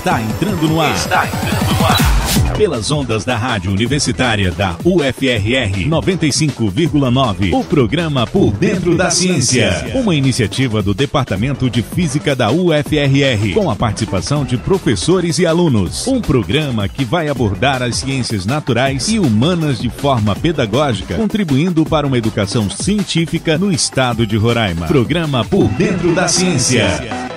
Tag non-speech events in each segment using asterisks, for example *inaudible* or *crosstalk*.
está entrando no ar. Está entrando no ar. Pelas ondas da Rádio Universitária da UFRR 95,9. O programa Por Dentro da Ciência. Uma iniciativa do Departamento de Física da UFRR, com a participação de professores e alunos. Um programa que vai abordar as ciências naturais e humanas de forma pedagógica, contribuindo para uma educação científica no estado de Roraima. Programa Por Dentro da Ciência.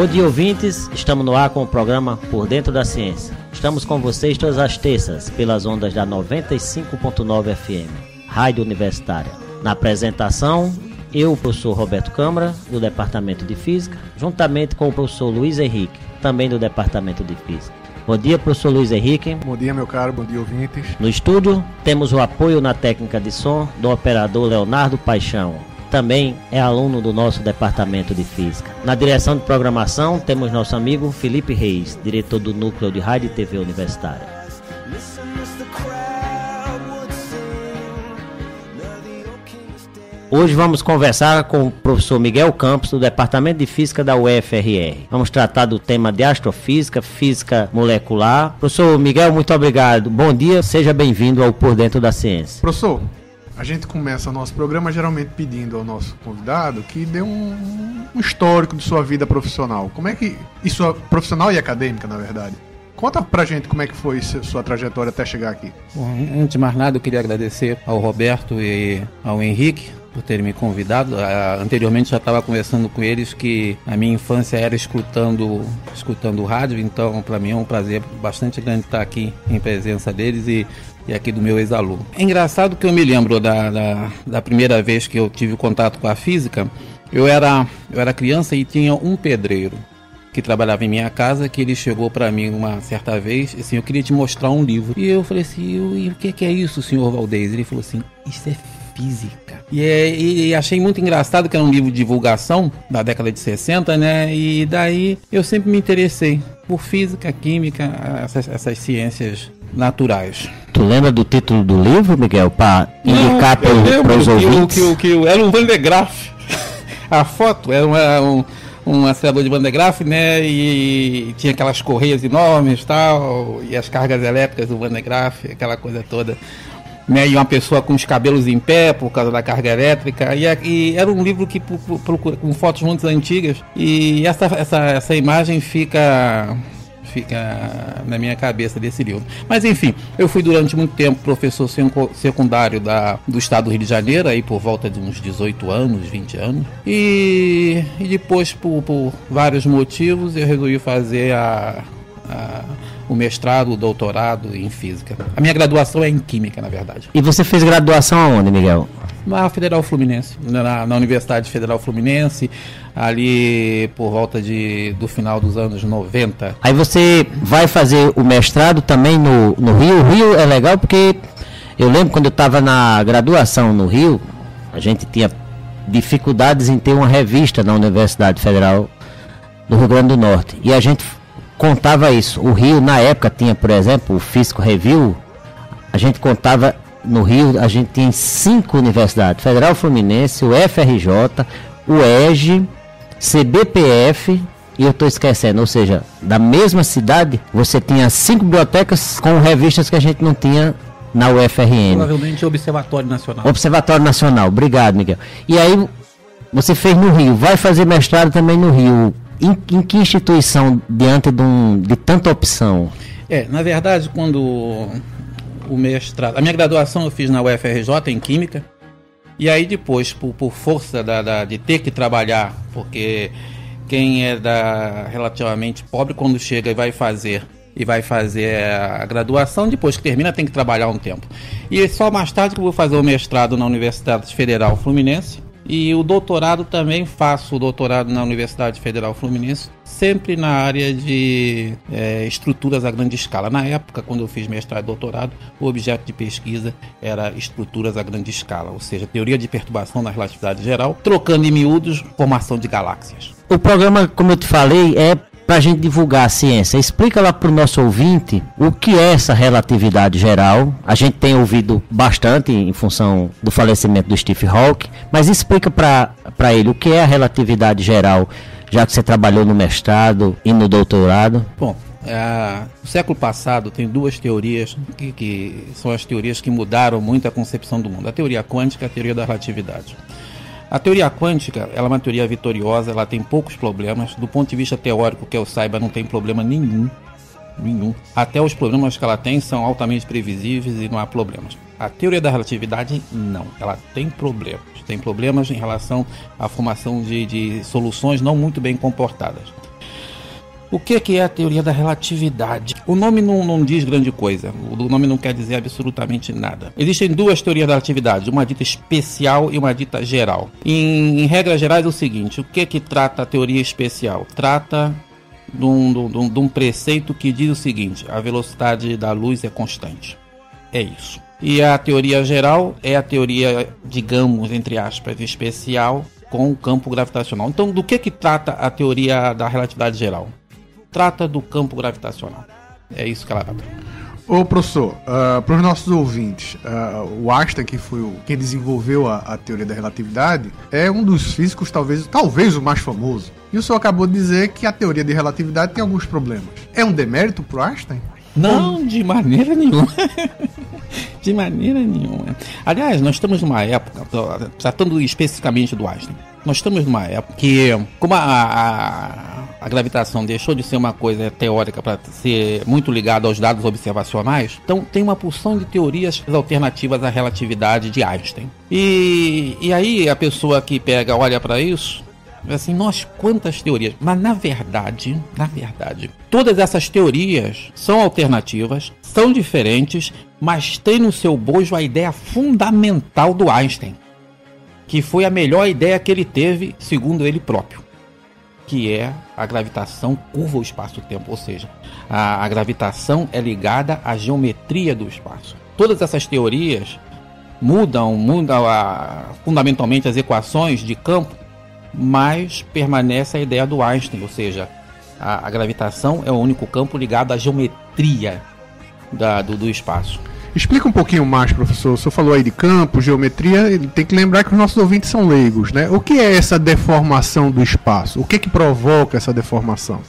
Bom dia, ouvintes. Estamos no ar com o programa Por Dentro da Ciência. Estamos com vocês todas as terças pelas ondas da 95.9 FM, Rádio Universitária. Na apresentação, eu, o professor Roberto Câmara, do Departamento de Física, juntamente com o professor Luiz Henrique, também do Departamento de Física. Bom dia, professor Luiz Henrique. Bom dia, meu caro. Bom dia, ouvintes. No estúdio, temos o apoio na técnica de som do operador Leonardo Paixão também é aluno do nosso departamento de física. Na direção de programação temos nosso amigo Felipe Reis, diretor do núcleo de rádio e TV universitária. Hoje vamos conversar com o professor Miguel Campos, do Departamento de Física da UFRR. Vamos tratar do tema de astrofísica, física molecular. Professor Miguel, muito obrigado. Bom dia, seja bem-vindo ao Por Dentro da Ciência. Professor, a gente começa o nosso programa geralmente pedindo ao nosso convidado que dê um, um histórico de sua vida profissional. Como é que. E sua profissional e acadêmica, na verdade. Conta pra gente como é que foi sua trajetória até chegar aqui. Bom, antes de mais nada, eu queria agradecer ao Roberto e ao Henrique por terem me convidado. Anteriormente já estava conversando com eles que a minha infância era escutando, escutando rádio, então para mim é um prazer bastante grande estar aqui em presença deles e e aqui do meu ex-aluno. É engraçado que eu me lembro da, da, da, primeira vez que eu tive contato com a física, eu era, eu era criança e tinha um pedreiro que trabalhava em minha casa, que ele chegou para mim uma certa vez, assim, eu queria te mostrar um livro. E eu falei assim, e o que, é isso, senhor Valdez? Ele falou assim, isso é física. E, é, e, achei muito engraçado que era um livro de divulgação da década de 60, né? E daí eu sempre me interessei por física, química, essas, essas ciências naturais. Tu lembra do título do livro, Miguel, para indicar para os ouvintes? Que, que, que, era um Van de Graaff. *laughs* A foto era uma, um, um acelerador de Van de Graaff, né? E tinha aquelas correias enormes tal, e as cargas elétricas do Van de Graaff, aquela coisa toda. Né, e uma pessoa com os cabelos em pé por causa da carga elétrica. E, e era um livro que procura com fotos muito antigas. E essa, essa, essa imagem fica fica na minha cabeça desse livro. Mas enfim, eu fui durante muito tempo professor secundário da, do estado do Rio de Janeiro, aí por volta de uns 18 anos, 20 anos. E, e depois, por, por vários motivos, eu resolvi fazer a, a o mestrado, o doutorado em física. A minha graduação é em química, na verdade. E você fez graduação aonde, Miguel? Na Federal Fluminense, na, na Universidade Federal Fluminense, ali por volta de, do final dos anos 90. Aí você vai fazer o mestrado também no, no Rio. O Rio é legal porque eu lembro quando eu estava na graduação no Rio, a gente tinha dificuldades em ter uma revista na Universidade Federal do Rio Grande do Norte. E a gente contava isso. O Rio, na época, tinha, por exemplo, o Fisco Review. A gente contava no Rio, a gente tinha cinco universidades: Federal Fluminense, o FRJ, o EGE, CBPF e eu estou esquecendo, ou seja, da mesma cidade, você tinha cinco bibliotecas com revistas que a gente não tinha na UFRN. Provavelmente Observatório Nacional. Observatório Nacional, obrigado, Miguel. E aí, você fez no Rio, vai fazer mestrado também no Rio. Em, em que instituição, diante de, um, de tanta opção? É, na verdade, quando o mestrado. A minha graduação eu fiz na UFRJ em Química. E aí depois, por, por força da, da, de ter que trabalhar, porque quem é da relativamente pobre quando chega e vai fazer e vai fazer a graduação, depois que termina tem que trabalhar um tempo. E só mais tarde que eu vou fazer o mestrado na Universidade Federal Fluminense e o doutorado também faço o doutorado na Universidade Federal Fluminense, sempre na área de é, estruturas a grande escala. Na época, quando eu fiz mestrado e doutorado, o objeto de pesquisa era estruturas a grande escala, ou seja, teoria de perturbação na relatividade geral, trocando em miúdos formação de galáxias. O programa, como eu te falei, é para a gente divulgar a ciência, explica lá para o nosso ouvinte o que é essa relatividade geral. A gente tem ouvido bastante em função do falecimento do Steve Hawking, mas explica para ele o que é a relatividade geral, já que você trabalhou no mestrado e no doutorado. Bom, é, no século passado tem duas teorias que, que, são as teorias que mudaram muito a concepção do mundo: a teoria quântica e a teoria da relatividade. A teoria quântica ela é uma teoria vitoriosa, ela tem poucos problemas. Do ponto de vista teórico, que eu saiba, não tem problema nenhum. Nenhum. Até os problemas que ela tem são altamente previsíveis e não há problemas. A teoria da relatividade, não. Ela tem problemas. Tem problemas em relação à formação de, de soluções não muito bem comportadas. O que, é a teoria da relatividade? O nome não, não, diz grande coisa. O nome não quer dizer absolutamente nada. Existem duas teorias da relatividade, uma dita especial e uma dita geral. Em, em regras gerais é o seguinte: o que que trata a teoria especial? Trata de um, de, um, de um preceito que diz o seguinte: a velocidade da luz é constante. É isso. E a teoria geral é a teoria, digamos, entre aspas, especial com o campo gravitacional. Então, do que que trata a teoria da relatividade geral? Trata do campo gravitacional. É isso que ela trata. Ô professor, uh, para os nossos ouvintes, uh, o Einstein, que foi o, quem desenvolveu a, a, teoria da relatividade, é um dos físicos, talvez, talvez o mais famoso. E o senhor acabou de dizer que a teoria de relatividade tem alguns problemas. É um demérito para Einstein? Não, de maneira nenhuma. *laughs* *laughs* de maneira nenhuma. Aliás, nós estamos numa época, tratando especificamente do Einstein, nós estamos numa época que, como a, a a gravitação deixou de ser uma coisa teórica para ser muito ligada aos dados observacionais, então tem uma porção de teorias alternativas à relatividade de Einstein. E, e aí a pessoa que pega, olha para isso, assim, nós quantas teorias, mas na verdade, na verdade, todas essas teorias são alternativas, são diferentes, mas têm no seu bojo a ideia fundamental do Einstein, que foi a melhor ideia que ele teve, segundo ele próprio que é a gravitação curva o espaço-tempo, ou seja, a, a, gravitação é ligada à geometria do espaço. Todas essas teorias mudam, mudam a, fundamentalmente as equações de campo, mas permanece a ideia do Einstein, ou seja, a, a gravitação é o único campo ligado à geometria da, do, do espaço. Explica um pouquinho mais, professor. O senhor falou aí de campo, geometria, tem que lembrar que os nossos ouvintes são leigos, né? O que é essa deformação do espaço? O que é que provoca essa deformação?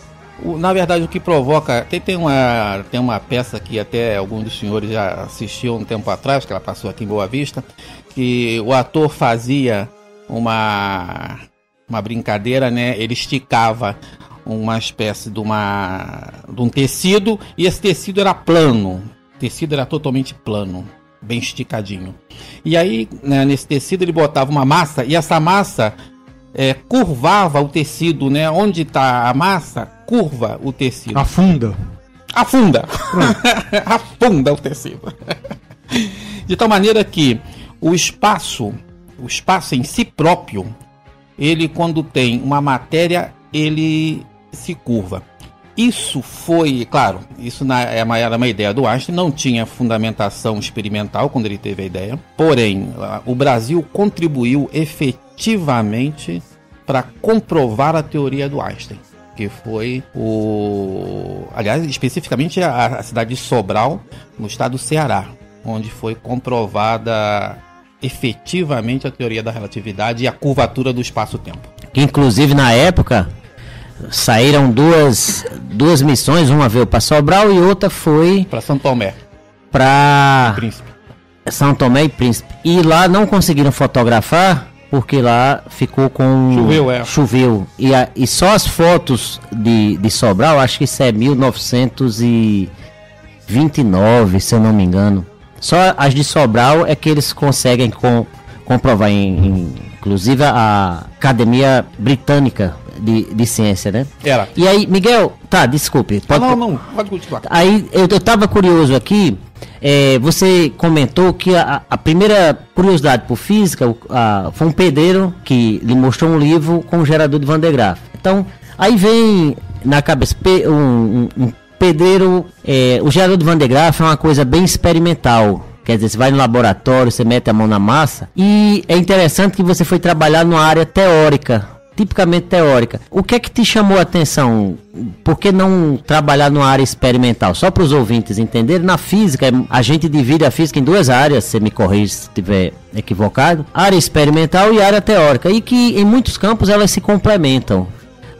na verdade, o que provoca. Tem, tem, uma, tem uma peça que até alguns dos senhores já assistiu um tempo atrás, que ela passou aqui em Boa Vista, que o ator fazia uma, uma brincadeira, né? Ele esticava uma espécie de, uma, de um tecido e esse tecido era plano tecido era totalmente plano, bem esticadinho. E aí, né, nesse tecido, ele botava uma massa e essa massa é, curvava o tecido, né? Onde está a massa, curva o tecido. Afunda. Afunda. *laughs* Afunda o tecido. *laughs* De tal maneira que o espaço, o espaço em si próprio, ele quando tem uma matéria, ele se curva. Isso foi, claro, isso é era uma ideia do Einstein, não tinha fundamentação experimental quando ele teve a ideia. Porém, o Brasil contribuiu efetivamente para comprovar a teoria do Einstein, que foi o, aliás, especificamente a cidade de Sobral, no estado do Ceará, onde foi comprovada efetivamente a teoria da relatividade e a curvatura do espaço-tempo. Inclusive na época saíram duas, duas missões, uma veio para Sobral e outra foi para São Tomé. Para São Tomé e Príncipe. E lá não conseguiram fotografar porque lá ficou com choveu, é. choveu. E, a, e só as fotos de, de Sobral, acho que isso é 1929, se eu não me engano. Só as de Sobral é que eles conseguem com, comprovar, em, em, inclusive a Academia Britânica de, de ciência, né? Era. E aí, Miguel, tá, desculpe. Pode... não, não, pode continuar. Aí eu, eu tava curioso aqui. É, você comentou que a, a, primeira curiosidade por física a, foi um pedreiro que lhe mostrou um livro com um gerador de Van de Graaff. Então, aí vem na cabeça um, um, um pedreiro. É, o gerador de Van de Graaff é uma coisa bem experimental. Quer dizer, você vai no laboratório, você mete a mão na massa. E é interessante que você foi trabalhar numa área teórica tipicamente teórica. O que é que te chamou a atenção? Por que não trabalhar numa área experimental? Só para os ouvintes entenderem, na física, a gente divide a física em duas áreas, você me corrige se estiver equivocado, área experimental e área teórica, e que em muitos campos elas se complementam.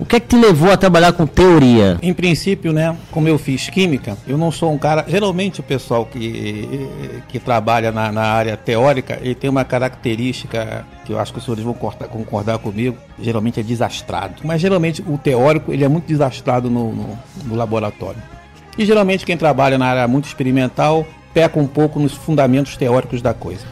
O que é que te levou a trabalhar com teoria? Em princípio, né, como eu fiz química, eu não sou um cara. Geralmente o pessoal que, que trabalha na, na área teórica, ele tem uma característica que eu acho que os senhores vão cortar, concordar comigo, geralmente é desastrado. Mas geralmente o teórico ele é muito desastrado no, no, no laboratório. E geralmente quem trabalha na área muito experimental peca um pouco nos fundamentos teóricos da coisa.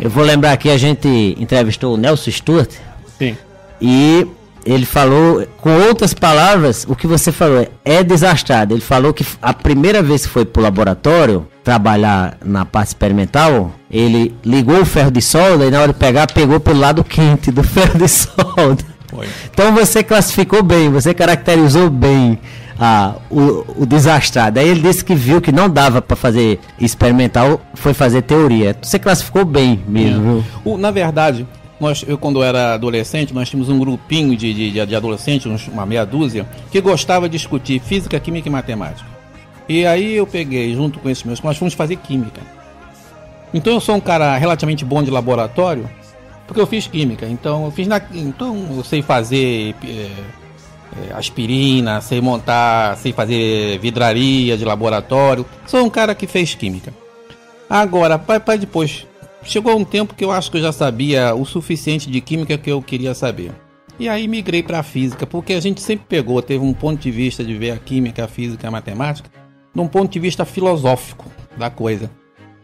Eu vou lembrar que a gente entrevistou o Nelson Stewart. Sim. E ele falou, com outras palavras, o que você falou é desastrado. Ele falou que a primeira vez que foi pro laboratório trabalhar na parte experimental, ele ligou o ferro de solda e na hora de pegar, pegou pelo lado quente do *laughs* ferro de solda. Foi. Então você classificou bem, você caracterizou bem ah, o, o desastrado. Aí ele disse que viu que não dava para fazer experimental, foi fazer teoria. Você classificou bem mesmo. É. O, na verdade, nós, eu quando era adolescente, nós tínhamos um grupinho de, de, de adolescentes, uns, uma meia dúzia, que gostava de discutir física, química e matemática. E aí eu peguei, junto com esses meus, nós fomos fazer química. Então eu sou um cara relativamente bom de laboratório, porque eu fiz química. Então eu fiz na, então eu sei fazer é, é, aspirina, sei montar, sei fazer vidraria de laboratório. Sou um cara que fez química. Agora, para depois Chegou um tempo que eu acho que eu já sabia o suficiente de química que eu queria saber. E aí migrei para a física, porque a gente sempre pegou, teve um ponto de vista de ver a química, a física, a matemática, de um ponto de vista filosófico da coisa.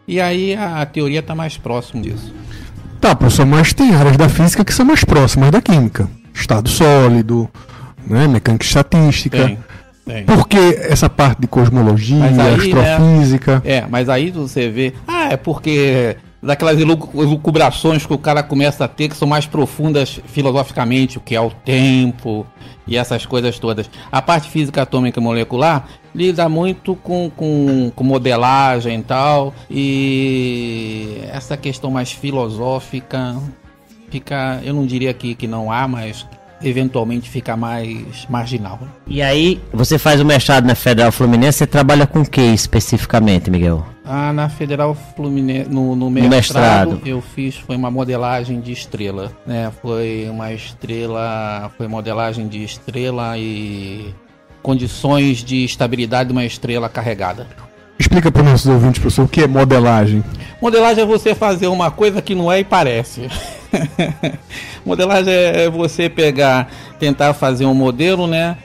E aí a, teoria está mais próximo disso. Tá, professor, mas tem áreas da física que são mais próximas da química. Estado sólido, né, mecânica estatística. Tem. Tem. Por que essa parte de cosmologia, aí, né, astrofísica? Né, é, mas aí você vê, ah, é porque daquelas elucubrações que o cara começa a ter que são mais profundas filosoficamente, o que é o tempo e essas coisas todas. A parte física atômica molecular lida muito com, com, com modelagem e tal, e essa questão mais filosófica fica, eu não diria aqui que não há, mas eventualmente fica mais marginal. E aí, você faz o mestrado na Federal Fluminense, você trabalha com o que especificamente, Miguel? Ah, na Federal Fluminense, no, no, mestrado, no mestrado, eu fiz, foi uma modelagem de estrela, né? Foi uma estrela, foi modelagem de estrela e condições de estabilidade de uma estrela carregada. Explica para os nossos ouvintes, professor, o que é modelagem? Modelagem é você fazer uma coisa que não é e parece. *laughs* modelagem é você pegar, tentar fazer um modelo, né?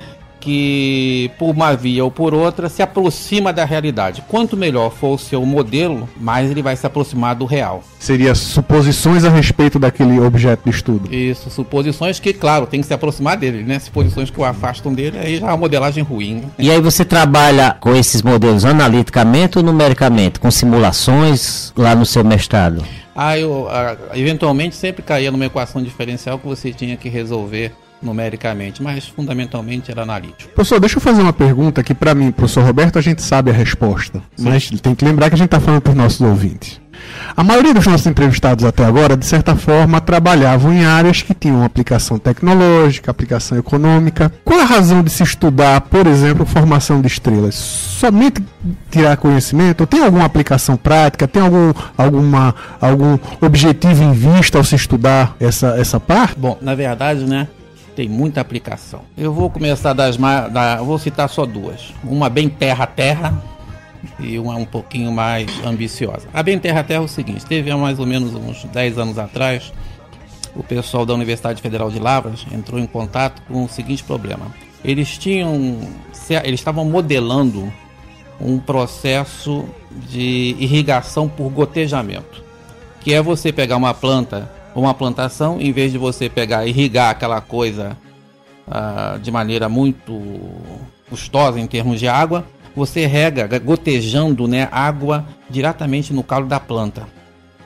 Que por uma via ou por outra se aproxima da realidade. Quanto melhor for o seu modelo, mais ele vai se aproximar do real. Seria suposições a respeito daquele objeto de estudo. Isso, suposições que, claro, tem que se aproximar dele, né? Suposições que o afastam dele, aí já é uma modelagem ruim. Né? E aí você trabalha com esses modelos analiticamente ou numericamente, com simulações lá no seu mestrado? Ah, eu ah, eventualmente sempre caía numa equação diferencial que você tinha que resolver numericamente, mas fundamentalmente era analítico. Professor, deixa eu fazer uma pergunta que para mim, professor Roberto, a gente sabe a resposta, Sim. mas tem que lembrar que a gente está falando para os nossos ouvintes. A maioria dos nossos entrevistados até agora, de certa forma, trabalhavam em áreas que tinham aplicação tecnológica, aplicação econômica. Qual a razão de se estudar, por exemplo, formação de estrelas? Somente tirar conhecimento? Ou tem alguma aplicação prática? Tem algum, alguma, algum objetivo em vista ao se estudar essa, essa parte? Bom, na verdade, né? Tem muita aplicação. Eu vou começar das da, vou citar só duas. Uma bem terra terra e uma um pouquinho mais ambiciosa. A bem terra terra é o seguinte, teve há mais ou menos uns 10 anos atrás, o pessoal da Universidade Federal de Lavras entrou em contato com o seguinte problema. Eles tinham eles estavam modelando um processo de irrigação por gotejamento, que é você pegar uma planta uma plantação, em vez de você pegar e irrigar aquela coisa uh, de maneira muito custosa em termos de água, você rega gotejando né, água diretamente no calo da planta.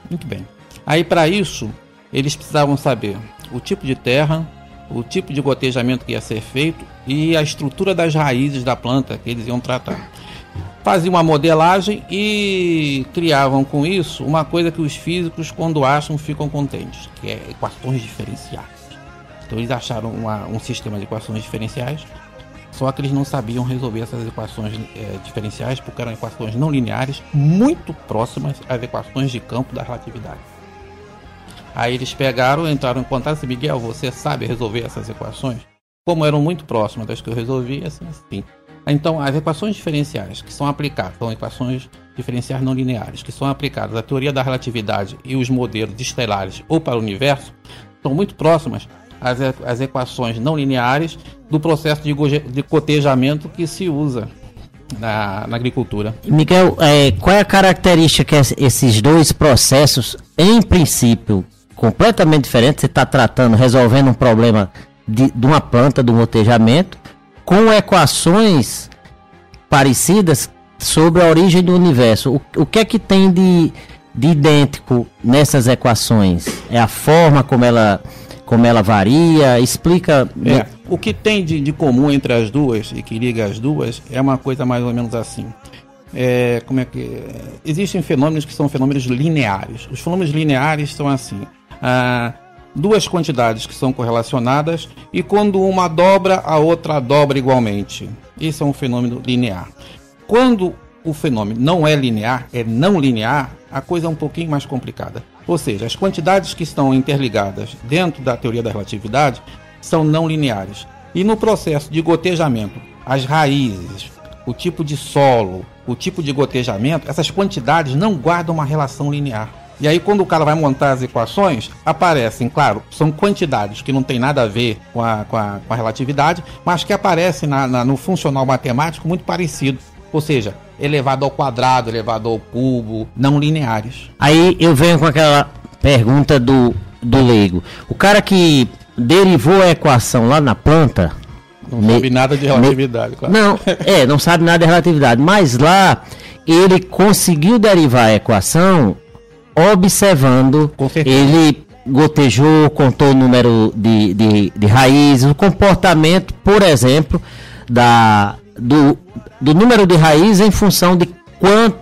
Muito bem. Aí para isso, eles precisavam saber o tipo de terra, o tipo de gotejamento que ia ser feito e a estrutura das raízes da planta que eles iam tratar faziam uma modelagem e criavam com isso uma coisa que os físicos, quando acham, ficam contentes, que é equações diferenciais. Então eles acharam uma, um sistema de equações diferenciais, só que eles não sabiam resolver essas equações é, diferenciais porque eram equações não lineares muito próximas às equações de campo da relatividade. Aí eles pegaram, entraram em contato e Miguel, você sabe resolver essas equações? Como eram muito próximas das que eu resolvi, assim, assim. Então, as equações diferenciais que são aplicadas, são equações diferenciais não lineares, que são aplicadas à teoria da relatividade e os modelos estelares ou para o universo, são muito próximas às, às equações não lineares do processo de, de cotejamento que se usa na, na, agricultura. Miguel, é, qual é a característica que esses dois processos, em princípio, completamente diferentes, você está tratando, resolvendo um problema de, de uma planta, de um gotejamento, com equações parecidas sobre a origem do universo. O, o que é que tem de, de idêntico nessas equações? É a forma como ela, como ela varia? Explica. É, o que tem de, de comum entre as duas e que liga as duas é uma coisa mais ou menos assim. É, como é que existem fenômenos que são fenômenos lineares. Os fenômenos lineares são assim. Ah, duas quantidades que são correlacionadas e quando uma dobra, a outra dobra igualmente. Isso é um fenômeno linear. Quando o fenômeno não é linear, é não linear, a coisa é um pouquinho mais complicada. Ou seja, as quantidades que estão interligadas dentro da teoria da relatividade são não lineares. E no processo de gotejamento, as raízes, o tipo de solo, o tipo de gotejamento, essas quantidades não guardam uma relação linear. E aí, quando o cara vai montar as equações, aparecem, claro, são quantidades que não tem nada a ver com a, com a, com a relatividade, mas que aparecem na, na, no funcional matemático muito parecido. Ou seja, elevado ao quadrado, elevado ao cubo, não lineares. Aí eu venho com aquela pergunta do, do leigo. O cara que derivou a equação lá na planta. Não me, sabe nada de relatividade, me, claro. Não, é, não sabe nada de relatividade. Mas lá ele conseguiu derivar a equação observando. Ele gotejou, contou o número de, de, de raízes, o comportamento, por exemplo, da, do, do número de raízes em função de quanto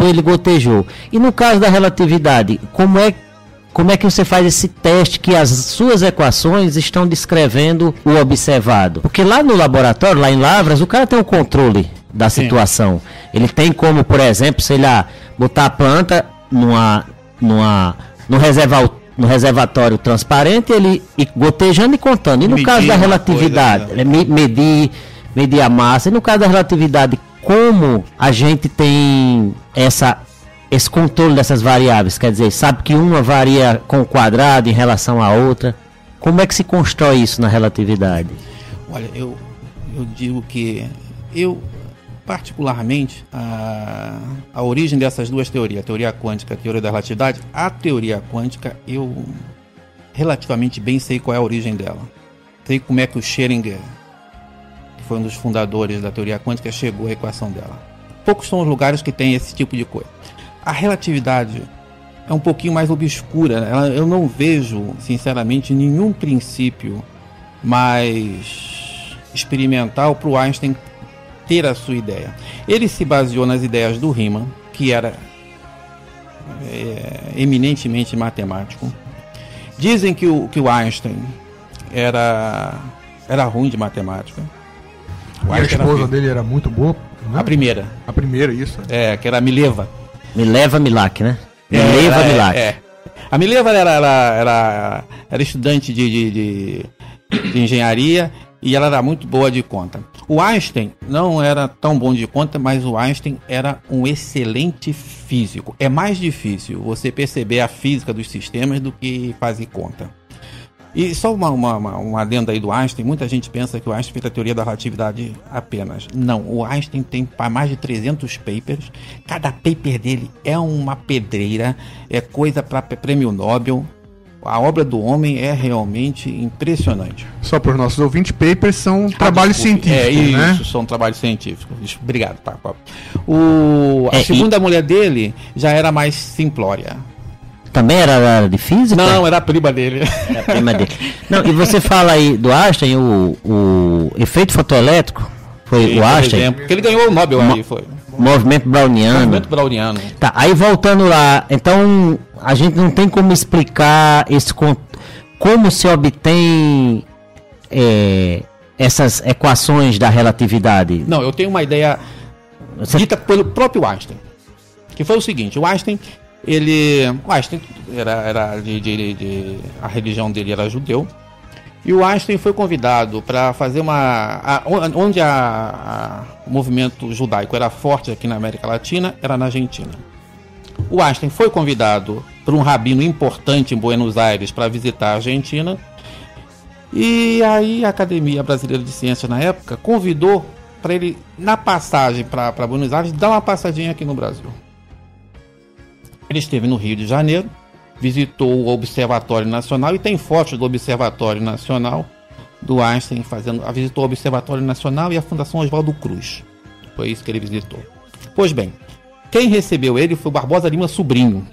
ele gotejou. E no caso da relatividade, como é como é que você faz esse teste que as suas equações estão descrevendo o observado? Porque lá no laboratório, lá em Lavras, o cara tem o controle da situação. Sim. Ele tem como, por exemplo, sei lá, botar a planta numa, numa, no, reserva, no reservatório transparente, ele e gotejando e contando. E no medir caso da relatividade, coisa, né? medir, medir a massa. E no caso da relatividade, como a gente tem essa esse controle dessas variáveis, quer dizer, sabe que uma varia com o quadrado em relação à outra. Como é que se constrói isso na relatividade? Olha, eu, eu digo que eu particularmente a, a origem dessas duas teorias, a teoria quântica e a teoria da relatividade, a teoria quântica eu relativamente bem sei qual é a origem dela. Sei como é que o Schrödinger, que foi um dos fundadores da teoria quântica, chegou à equação dela. Poucos são os lugares que tem esse tipo de coisa. A relatividade é um pouquinho mais obscura. Né? Eu não vejo, sinceramente, nenhum princípio mais experimental para o Einstein ter a sua ideia. Ele se baseou nas ideias do Riemann, que era é, eminentemente matemático. Dizem que o, que o Einstein era, era ruim de matemática. O e a esposa era dele era muito boa? Né? A primeira. A primeira, isso? É, que era a Mileva. Mileva Milak, né? Mileva é, Milak. É, A Mileva era, era, era, era estudante de, de, de, de engenharia e ela era muito boa de conta. O Einstein não era tão bom de conta, mas o Einstein era um excelente físico. É mais difícil você perceber a física dos sistemas do que fazer conta. E só uma, uma, uma, uma adenda aí do Einstein, muita gente pensa que o Einstein fez a teoria da relatividade apenas. Não, o Einstein tem mais de 300 papers, cada paper dele é uma pedreira, é coisa para prêmio Nobel, a obra do homem é realmente impressionante. Só para os nossos ouvintes, papers são ah, trabalhos desculpe, científicos, é, isso, são trabalhos científicos. Obrigado, Paco. O, a é, segunda e... mulher dele já era mais simplória. Também era de física? Não, era a prima dele. Era a prima dele. Não, e você fala aí do Einstein, o, o efeito fotoelétrico, foi Sim, o Einstein? Exemplo, que ele ganhou o Nobel Mo aí, foi. Movimento browniano. Movimento browniano. Tá, aí voltando lá, então a gente não tem como explicar esse como se obtém é, essas equações da relatividade? Não, eu tenho uma ideia Você- dita pelo próprio Einstein. Que foi o seguinte, o Einstein, ele. O Einstein era, era de, de- de- A religião dele era judeu. E o Einstein foi convidado para fazer uma. a- onde a- a- o movimento judaico era forte aqui na América Latina, era na Argentina. O Einstein foi convidado por um rabino importante em Buenos Aires para visitar a Argentina. E aí a Academia Brasileira de Ciências na época convidou para ele, na passagem para Buenos Aires, dar uma passadinha aqui no Brasil. Ele esteve no Rio de Janeiro, visitou o Observatório Nacional e tem fotos do Observatório Nacional do Einstein fazendo. Visitou o Observatório Nacional e a Fundação Oswaldo Cruz. Foi isso que ele visitou. Pois bem, quem recebeu ele foi o Barbosa Lima Sobrinho.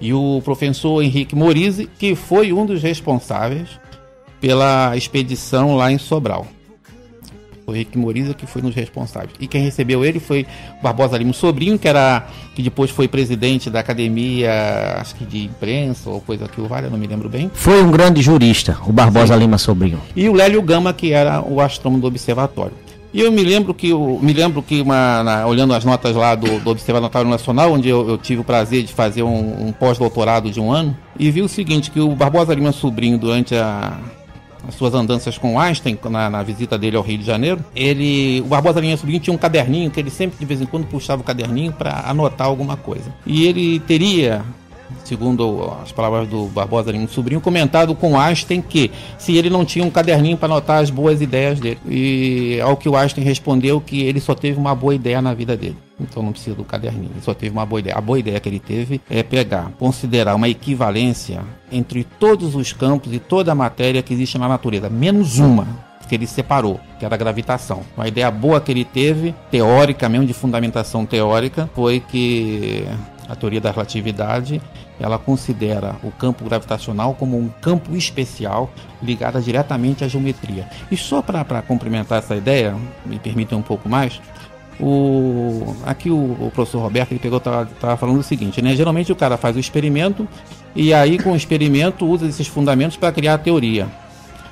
E o professor Henrique Morise, que foi um dos responsáveis pela expedição lá em Sobral. O Henrique Moriza que foi dos responsáveis. E quem recebeu ele foi o Barbosa Lima Sobrinho, que era que depois foi presidente da academia, acho que de imprensa ou coisa que o vale, eu não me lembro bem. Foi um grande jurista, o Barbosa Lima Sobrinho. E o Lélio Gama, que era o astrônomo do observatório. E eu me lembro que, eu, me lembro que uma, na- olhando as notas lá do, do Observatório Nacional, onde eu, eu tive o prazer de fazer um, um pós-doutorado de um ano, e vi o seguinte, que o Barbosa Lima Sobrinho, durante a, as suas andanças com Einstein, na, na visita dele ao Rio de Janeiro, ele, o Barbosa Lima Sobrinho tinha um caderninho que ele sempre de vez em quando puxava o caderninho para anotar alguma coisa. E ele teria segundo as palavras do Barbosa Lima Sobrinho, comentado com Einstein que se ele não tinha um caderninho para anotar as boas ideias dele. E ao que o Einstein respondeu que ele só teve uma boa ideia na vida dele. Então não precisa do caderninho, ele só teve uma boa ideia. A boa ideia que ele teve é pegar, considerar uma equivalência entre todos os campos e toda a matéria que existe na natureza, menos uma que ele separou, que era a gravitação. Uma ideia boa que ele teve, teórica mesmo, de fundamentação teórica, foi que a teoria da relatividade ela considera o campo gravitacional como um campo especial ligado diretamente à geometria. E só para complementar essa ideia, me permitem um pouco mais, o, aqui o, o professor Roberto ele pegou estava falando o seguinte, né? Geralmente o cara faz o experimento e aí com o experimento usa esses fundamentos para criar a teoria.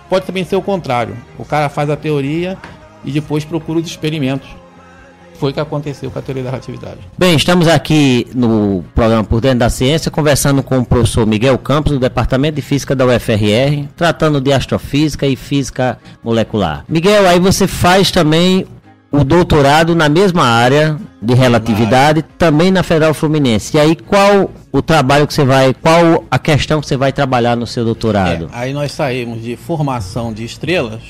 Pode também ser o contrário. O cara faz a teoria e depois procura os experimentos. Foi o que aconteceu com a teoria da relatividade. Bem, estamos aqui no programa Por Dentro da Ciência, conversando com o professor Miguel Campos, do Departamento de Física da UFRR, tratando de astrofísica e física molecular. Miguel, aí você faz também o doutorado na mesma área de relatividade, também na Federal Fluminense. E aí, qual o trabalho que você vai, qual a questão que você vai trabalhar no seu doutorado? É, aí nós saímos de formação de estrelas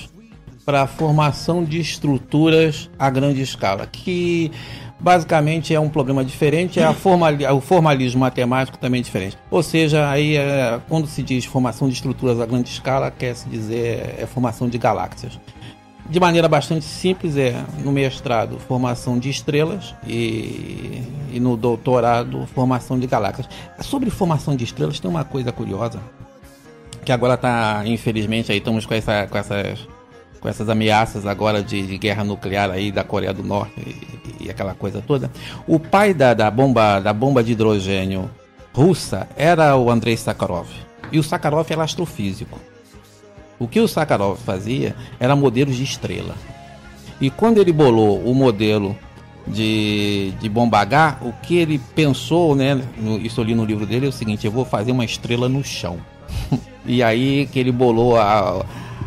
para formação de estruturas a grande escala, que basicamente é um problema diferente, é a formali o formalismo matemático também é diferente. Ou seja, aí é, quando se diz formação de estruturas a grande escala, quer se dizer é formação de galáxias. De maneira bastante simples, é no mestrado formação de estrelas e, e no doutorado formação de galáxias. Sobre formação de estrelas tem uma coisa curiosa que agora está, infelizmente, aí estamos com, essa, com essas com essas ameaças agora de, de, guerra nuclear aí da Coreia do Norte e, e aquela coisa toda. O pai da, da, bomba da bomba de hidrogênio russa era o Andrei Sakharov. E o Sakharov era astrofísico. O que o Sakharov fazia era modelos de estrela. E quando ele bolou o modelo de, de bomba H, o que ele pensou, né, no, isso eu li no livro dele, é o seguinte, eu vou fazer uma estrela no chão. *laughs* e aí que ele bolou a,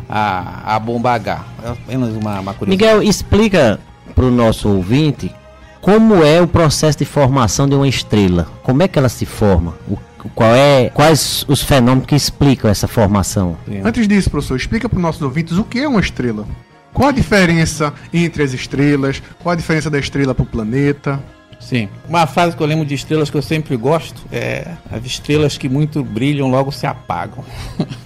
a, a bomba H. É apenas uma, uma curiosidade. Miguel, explica para o nosso ouvinte como é o processo de formação de uma estrela. Como é que ela se forma? O, qual é, quais os fenômenos que explicam essa formação? Sim. Antes disso, professor, explica para os nossos ouvintes o que é uma estrela. Qual a diferença entre as estrelas? Qual a diferença da estrela para o planeta? Sim. Uma frase que eu lembro de estrelas que eu sempre gosto é as estrelas que muito brilham logo se apagam.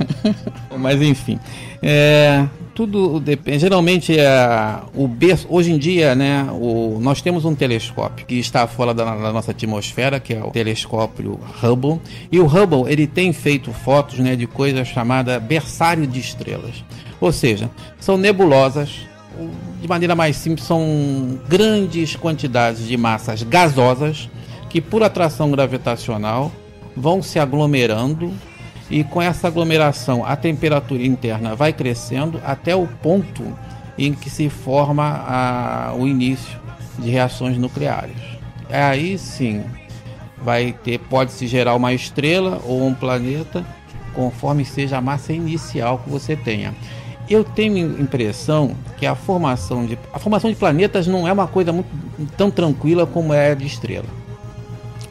*laughs* Mas enfim, é, tudo depende. Geralmente é, o berço, hoje em dia, né, o, nós temos um telescópio que está fora da, da, nossa atmosfera, que é o telescópio Hubble, e o Hubble ele tem feito fotos, né, de coisas chamadas berçário de estrelas. Ou seja, são nebulosas de maneira mais simples, são grandes quantidades de massas gasosas que, por atração gravitacional, vão se aglomerando E com essa aglomeração, a temperatura interna vai crescendo até o ponto em que se forma a, o início de reações nucleares. Aí sim vai ter, pode se gerar uma estrela ou um planeta, conforme seja a massa inicial que você tenha. Eu tenho impressão que a formação de a formação de planetas não é uma coisa muito, tão tranquila como é a de estrela.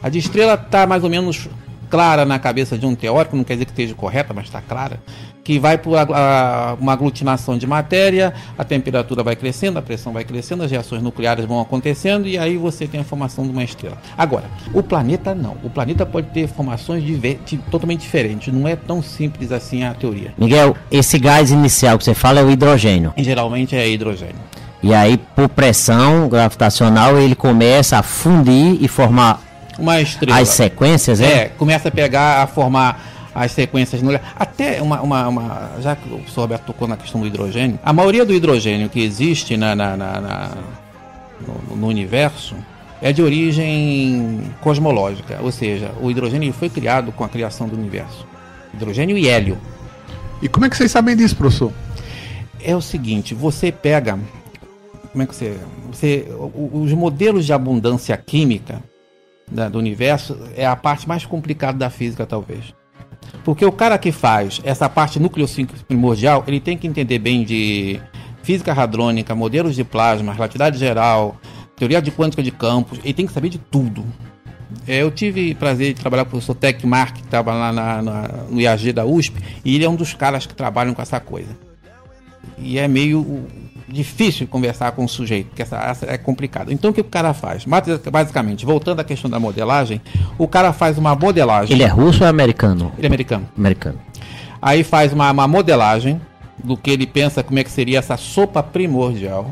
A de estrela está mais ou menos clara na cabeça de um teórico, não quer dizer que esteja correta, mas está clara, que vai por uma aglutinação de matéria, a temperatura vai crescendo, a pressão vai crescendo, as reações nucleares vão acontecendo e aí você tem a formação de uma estrela. Agora, o planeta não. O planeta pode ter formações de, totalmente diferentes. Não é tão simples assim a teoria. Miguel, esse gás inicial que você fala é o hidrogênio. Geralmente é hidrogênio. E aí, por pressão gravitacional, ele começa a fundir e formar uma estrela. As sequências, é? É, começa a pegar, a formar as sequências no Até uma, uma, uma, Já que o professor Roberto tocou na questão do hidrogênio, a maioria do hidrogênio que existe na, na, na, na no, no, universo é de origem cosmológica, ou seja, o hidrogênio foi criado com a criação do universo. Hidrogênio e hélio. E como é que vocês sabem disso, professor? É o seguinte, você pega. Como é que você. você os modelos de abundância química da, do universo é a parte mais complicada da física, talvez. Porque o cara que faz essa parte núcleo primordial, ele tem que entender bem de física hadrônica, modelos de plasma, relatividade geral, teoria de quântica de campos, ele tem que saber de tudo. É, eu tive prazer de trabalhar com o professor Tech Mark, que estava lá na, na, no IAG da USP, e ele é um dos caras que trabalham com essa coisa. E é meio difícil conversar com o sujeito, porque essa, é complicado. Então o que o cara faz? Basicamente, voltando à questão da modelagem, o cara faz uma modelagem. Ele é russo ou é americano? Ele é americano. Americano. Aí faz uma, uma modelagem do que ele pensa como é que seria essa sopa primordial,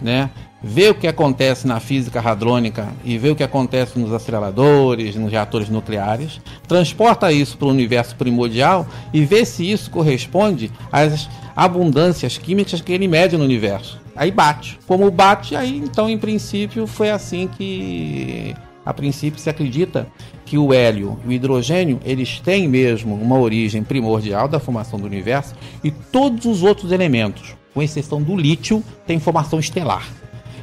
né? Vê o que acontece na física hadrônica e vê o que acontece nos aceleradores, nos reatores nucleares, transporta isso para o universo primordial e vê se isso corresponde às abundâncias químicas que ele mede no universo. Aí bate. Como bate, aí então em princípio foi assim que a princípio se acredita que o hélio e o hidrogênio eles têm mesmo uma origem primordial da formação do universo e todos os outros elementos, com exceção do lítio, têm formação estelar.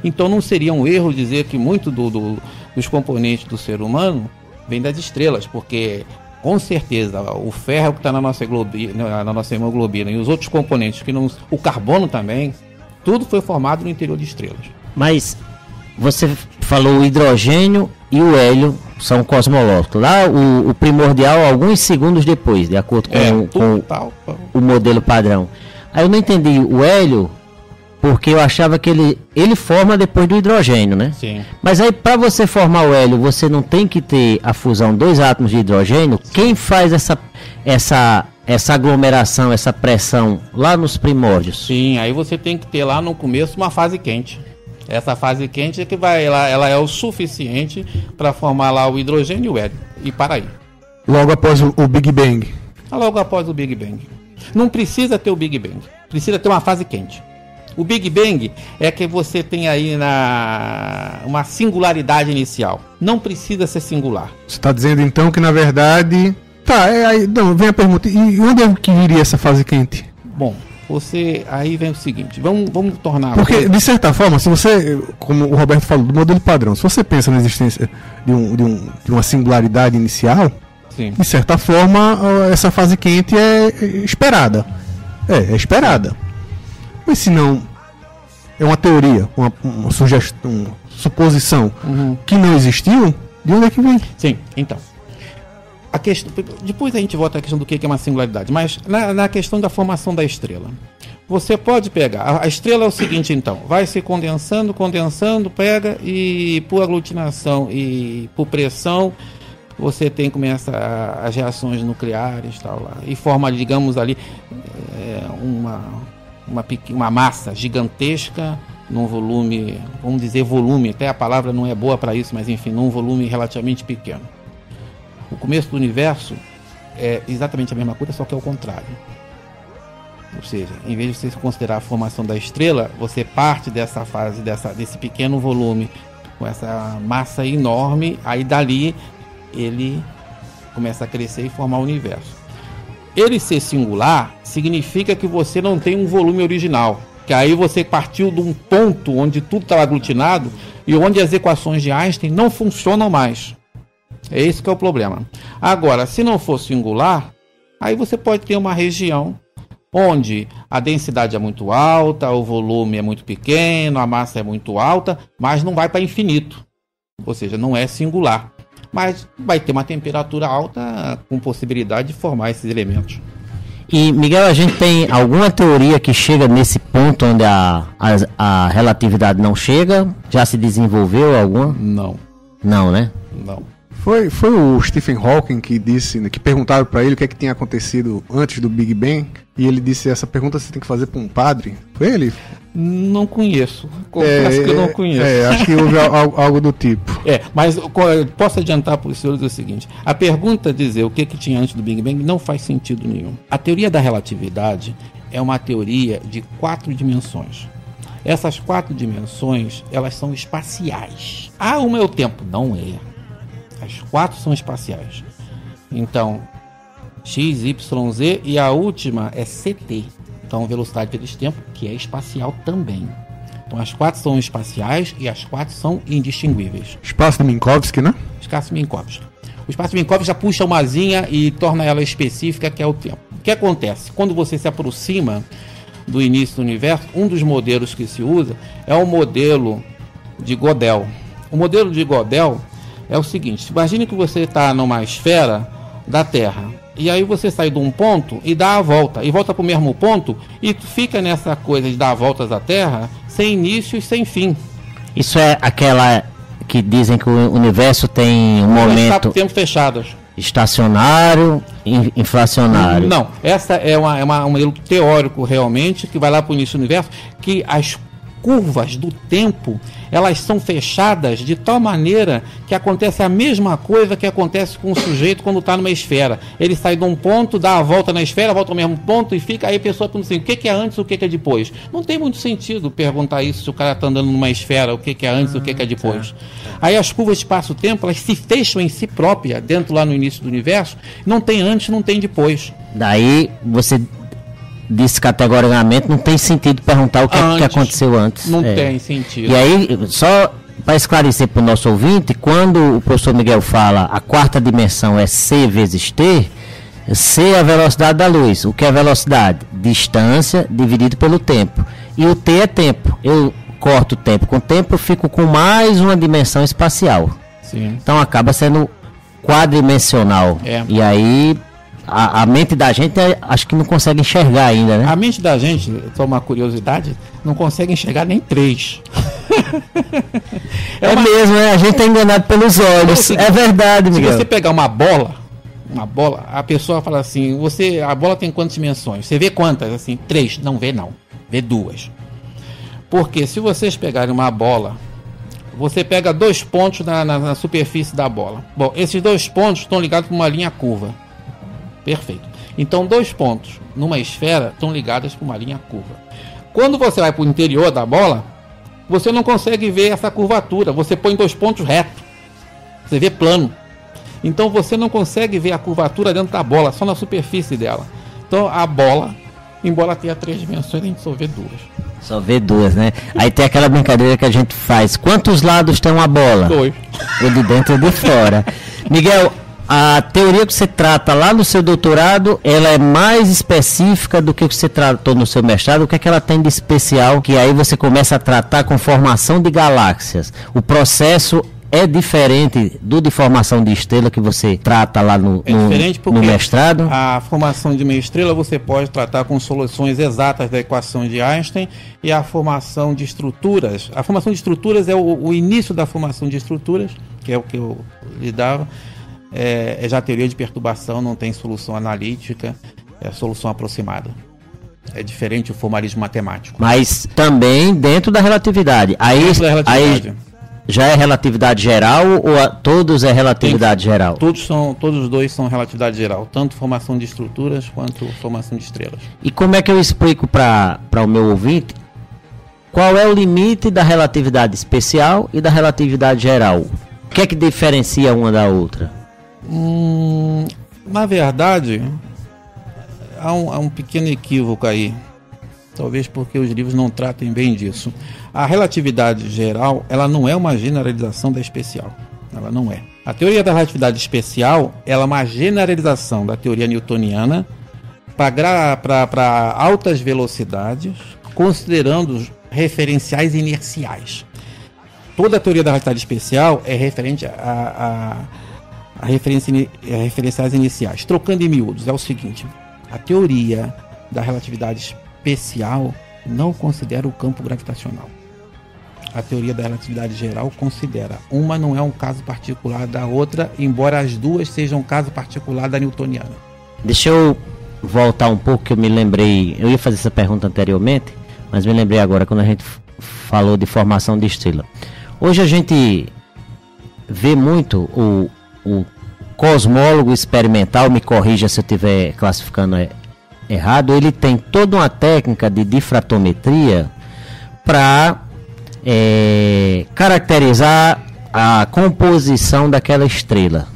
Então não seria um erro dizer que muito do, do, dos componentes do ser humano vem das estrelas, porque com certeza, o ferro que está na nossa, na nossa hemoglobina e os outros componentes que não. O carbono também, tudo foi formado no interior de estrelas. Mas você falou o hidrogênio e o hélio são cosmológicos. Lá o, o primordial alguns segundos depois, de acordo com, é, com tal, tal. o modelo padrão. Aí eu não entendi, o hélio porque eu achava que ele, ele forma depois do hidrogênio, né? Sim. Mas aí, para você formar o hélio, você não tem que ter a fusão dois átomos de hidrogênio? Quem faz essa, essa, essa aglomeração, essa pressão lá nos primórdios? Sim, aí você tem que ter lá no começo uma fase quente. Essa fase quente é que vai, ela, ela é o suficiente para formar lá o hidrogênio e o hélio. E para aí. Logo após o, o Big Bang. Logo após o Big Bang. Não precisa ter o Big Bang. Precisa ter uma fase quente. O Big Bang é que você tem aí na uma singularidade inicial. Não precisa ser singular. Você está dizendo então que na verdade. Tá, é aí. Não, vem a pergunta. E onde é que viria essa fase quente? Bom, você aí vem o seguinte, vamos, vamos tornar. Porque, de certa forma, se você, como o Roberto falou, do modelo padrão, se você pensa na existência de, um, de, um, de uma singularidade inicial, Sim. de certa forma, essa fase quente é esperada. É, é esperada. Mas se não é uma teoria, uma, uma sugestão, uma suposição uhum. que não existiu, de onde é que vem? Sim, então. A questão, depois a gente volta à questão do que é uma singularidade, mas na, na questão da formação da estrela. Você pode pegar. A, a estrela é o seguinte, então, vai se condensando, condensando, pega e por aglutinação e por pressão você tem começa as reações nucleares tal lá e forma digamos ali é, uma uma, uma massa gigantesca num volume, vamos dizer volume, até a palavra não é boa para isso, mas enfim, num volume relativamente pequeno. O começo do universo é exatamente a mesma coisa, só que é o contrário. Ou seja, em vez de você considerar a formação da estrela, você parte dessa fase, dessa, desse pequeno volume, com essa massa enorme, aí dali ele começa a crescer e formar o universo. Ele ser singular significa que você não tem um volume original. Que aí você partiu de um ponto onde tudo estava aglutinado e onde as equações de Einstein não funcionam mais. É esse que é o problema. Agora, se não for singular, aí você pode ter uma região onde a densidade é muito alta, o volume é muito pequeno, a massa é muito alta, mas não vai para infinito. Ou seja, não é singular. Mas vai ter uma temperatura alta com possibilidade de formar esses elementos. E, Miguel, a gente tem alguma teoria que chega nesse ponto onde a, a, a relatividade não chega? Já se desenvolveu alguma? Não. Não, né? Não. Foi, foi o Stephen Hawking que disse, né, que perguntaram para ele o que é que tinha acontecido antes do Big Bang, e ele disse essa pergunta você tem que fazer para um padre. Foi ele? Não conheço. Confesso é, que eu não conheço. É, acho que houve algo, algo, do tipo. *laughs* É, mas posso adiantar para os senhores o seguinte: a pergunta dizer o que, que tinha antes do Big Bang não faz sentido nenhum. A teoria da relatividade é uma teoria de quatro dimensões. Essas quatro dimensões, elas são espaciais. Ah, o meu tempo não é. As quatro são espaciais. Então, x, y, z e a última é ct. Então, velocidade vezes tempo, que é espacial também. Então, as quatro são espaciais e as quatro são indistinguíveis. Espaço Minkowski, né? Espaço Minkowski. O espaço de Minkowski já puxa uma asinha e torna ela específica, que é o tempo. O que acontece? Quando você se aproxima do início do universo, um dos modelos que se usa é o modelo de Godel. O modelo de Godel é o seguinte: imagine que você está numa esfera da Terra. E aí você sai de um ponto e dá a volta. E volta para o mesmo ponto e fica nessa coisa de dar voltas à Terra sem início e sem fim. Isso é aquela que dizem que o universo tem um momento. tempo fechados. Estacionário, inflacionário. Não, essa é, uma, é uma, um teórico realmente que vai lá para o início do universo, que as curvas do tempo, elas são fechadas de tal maneira que acontece a mesma coisa que acontece com o sujeito quando está numa esfera. Ele sai de um ponto, dá a volta na esfera, volta ao mesmo ponto e fica aí a pessoa pergunta assim, o que, que é antes, o que, que é depois? Não tem muito sentido perguntar isso se o cara está andando numa esfera, o que, que é antes, o que, que é depois. Aí as curvas de espaço-tempo, elas se fecham em si própria, dentro lá no início do universo, não tem antes, não tem depois. Daí você disse categoricamente, não tem sentido perguntar o que, é que aconteceu antes. Não é. tem sentido. E aí, só para esclarecer para o nosso ouvinte, quando o professor Miguel fala a quarta dimensão é c vezes t, c é a velocidade da luz. O que é velocidade? Distância dividido pelo tempo. E o t é tempo. Eu corto o tempo com tempo, eu fico com mais uma dimensão espacial. Sim. Então acaba sendo quadridimensional. É. E aí a, a, mente da gente é, acho que não consegue enxergar ainda, né? A mente da gente, só uma curiosidade, não consegue enxergar nem três. *laughs* é, é uma... mesmo, né? A gente é enganado pelos olhos. é verdade, Miguel. Se você pegar uma bola, uma bola, a pessoa fala assim, você, a bola tem quantas dimensões? Você vê quantas? Assim, três. Não vê não. Vê duas. Porque se vocês pegarem uma bola, você pega dois pontos na, na, na superfície da bola. Bom, esses dois pontos estão ligados por uma linha curva. Perfeito. Então, dois pontos numa esfera estão ligados por uma linha curva. Quando você vai para o interior da bola, você não consegue ver essa curvatura. Você põe dois pontos retos. Você vê plano. Então você não consegue ver a curvatura dentro da bola, só na superfície dela. Então a bola, embora tenha três dimensões, a gente só vê duas. Só vê duas, né? Aí tem aquela brincadeira que a gente faz. Quantos lados tem uma bola? Dois. O de dentro e de fora. Miguel, a teoria que você trata lá no seu doutorado, ela é mais específica do que você tratou no seu mestrado. O que é que ela tem de especial que aí você começa a tratar com formação de galáxias? O processo é diferente do de formação de estrela que você trata lá no, é no, no mestrado? A formação de uma estrela você pode tratar com soluções exatas da equação de Einstein e a formação de estruturas. A formação de estruturas é o, o início da formação de estruturas, que é o que eu lidava é, é já teoria de perturbação, não tem solução analítica, é solução aproximada. É diferente o formalismo matemático. Mas também dentro da relatividade. Aí, da relatividade. aí já é relatividade geral ou a, todos é relatividade tem, geral? Todos são, todos os dois são relatividade geral, tanto formação de estruturas quanto formação de estrelas. E como é que eu explico para o meu ouvinte qual é o limite da relatividade especial e da relatividade geral? O que é que diferencia uma da outra? Hum, na verdade, há um, há um pequeno equívoco aí. Talvez porque os livros não tratem bem disso. A relatividade geral, ela não é uma generalização da especial. Ela não é. A teoria da relatividade especial, ela é uma generalização da teoria newtoniana para altas velocidades, considerando referenciais inerciais. Toda a teoria da relatividade especial é referente a, a, a, referência, a referenciais iniciais. Trocando em miúdos, é o seguinte: a teoria da relatividade especial não considera o campo gravitacional. A teoria da relatividade geral considera. Uma não é um caso particular da outra, embora as duas sejam um caso particular da newtoniana. Deixa eu voltar um pouco, que eu me lembrei. Eu ia fazer essa pergunta anteriormente, mas me lembrei agora quando a gente falou de formação de estrela. Hoje a gente vê muito o, o cosmólogo experimental, me corrija se eu estiver classificando errado, ele tem toda uma técnica de difratometria para é, caracterizar a composição daquela estrela.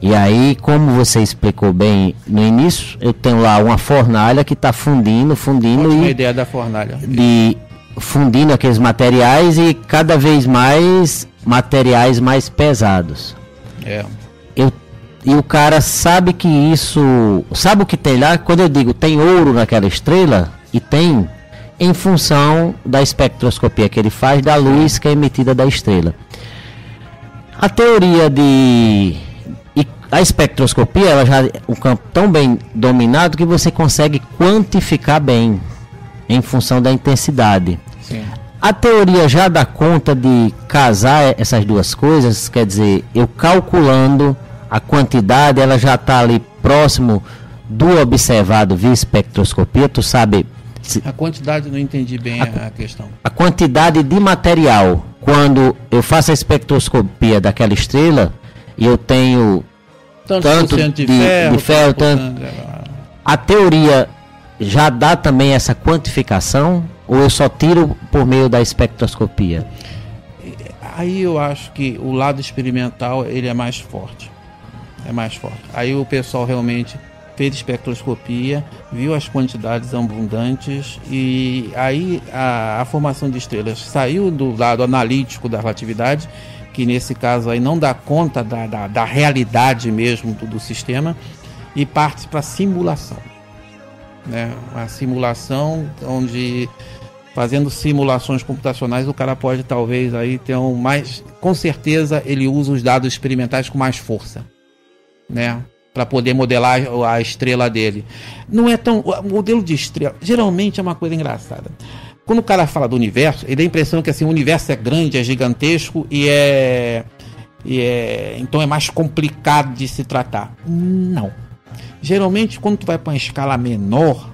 E aí, como você explicou bem no início, eu tenho lá uma fornalha que está fundindo, fundindo Ótima e ideia da fornalha. De fundindo aqueles materiais e cada vez mais materiais mais pesados. É. E o cara sabe que isso, sabe o que tem lá? Quando eu digo tem ouro naquela estrela e tem em função da espectroscopia que ele faz da luz que é emitida da estrela. A teoria de a espectroscopia ela já é um campo tão bem dominado que você consegue quantificar bem em função da intensidade. Sim. A teoria já dá conta de casar essas duas coisas, quer dizer, eu calculando a quantidade, ela já está ali próximo do observado via espectroscopia, tu sabe... Se... A quantidade, não entendi bem a, a questão. A quantidade de material, quando eu faço a espectroscopia daquela estrela, e eu tenho tanto, tanto de, de, ferro, de ferro tanto... A teoria já dá também essa quantificação ou eu só tiro por meio da espectroscopia? Aí eu acho que o lado experimental ele é mais forte. É mais forte. Aí o pessoal realmente fez espectroscopia, viu as quantidades abundantes e aí a, a formação de estrelas saiu do lado analítico da relatividade que nesse caso aí não dá conta da, da, da realidade mesmo do, do sistema e parte para simulação. Né? Uma simulação onde fazendo simulações computacionais o cara pode talvez aí ter um mais com certeza ele usa os dados experimentais com mais força né para poder modelar a estrela dele não é tão o modelo de estrela geralmente é uma coisa engraçada quando o cara fala do universo, ele dá a impressão que assim, o universo é grande, é gigantesco e é, e é. Então é mais complicado de se tratar. Não. Geralmente, quando tu vai para uma escala menor,